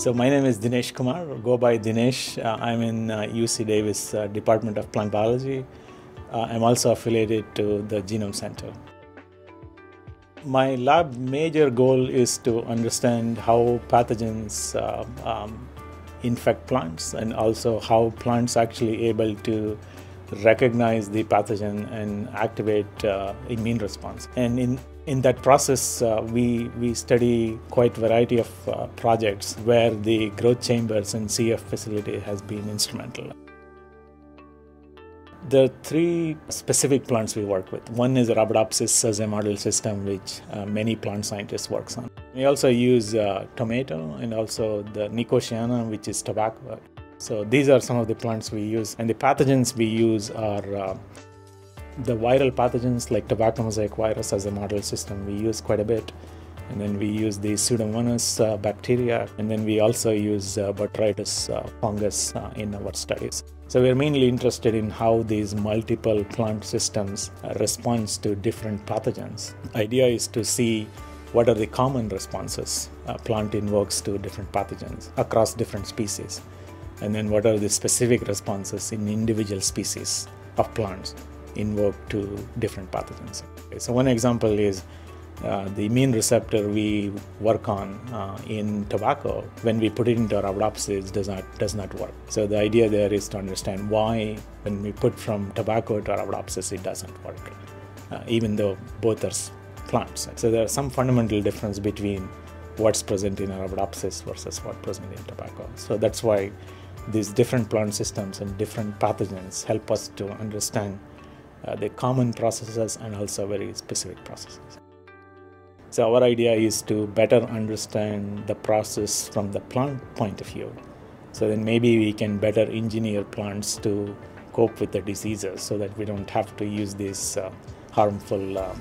So my name is Dinesh Kumar, go by Dinesh. Uh, I'm in uh, UC Davis uh, Department of Plant Biology. Uh, I'm also affiliated to the Genome Center. My lab major goal is to understand how pathogens uh, um, infect plants and also how plants actually able to recognize the pathogen and activate uh, immune response. And in in that process, uh, we, we study quite a variety of uh, projects where the growth chambers and CF facility has been instrumental. There are three specific plants we work with. One is Arabidopsis as a model system, which uh, many plant scientists works on. We also use uh, tomato and also the Nicotiana, which is tobacco. So these are some of the plants we use, and the pathogens we use are uh, the viral pathogens like tobacco mosaic virus as a model system we use quite a bit. And then we use the pseudomonas uh, bacteria and then we also use uh, botrytis uh, fungus uh, in our studies. So we're mainly interested in how these multiple plant systems respond to different pathogens. Idea is to see what are the common responses a plant invokes to different pathogens across different species and then what are the specific responses in individual species of plants invoke to different pathogens. So one example is uh, the immune receptor we work on uh, in tobacco when we put it into Arabidopsis does not does not work. So the idea there is to understand why when we put from tobacco to Arabidopsis it doesn't work, uh, even though both are plants. So there are some fundamental difference between what's present in Arabidopsis versus what's present in tobacco. So that's why these different plant systems and different pathogens help us to understand uh, the common processes and also very specific processes. So our idea is to better understand the process from the plant point of view. So then maybe we can better engineer plants to cope with the diseases so that we don't have to use these uh, harmful uh,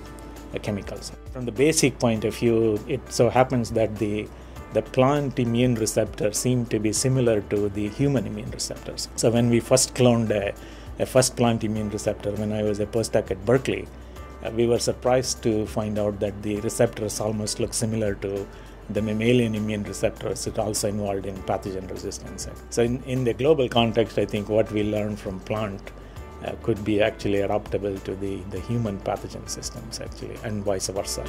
chemicals. From the basic point of view, it so happens that the the plant immune receptor seemed to be similar to the human immune receptors. So when we first cloned a a first plant immune receptor when I was a postdoc at Berkeley. Uh, we were surprised to find out that the receptors almost look similar to the mammalian immune receptors it also involved in pathogen resistance. So in, in the global context, I think what we learned from plant uh, could be actually adaptable to the, the human pathogen systems actually and vice versa.